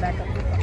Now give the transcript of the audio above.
back up.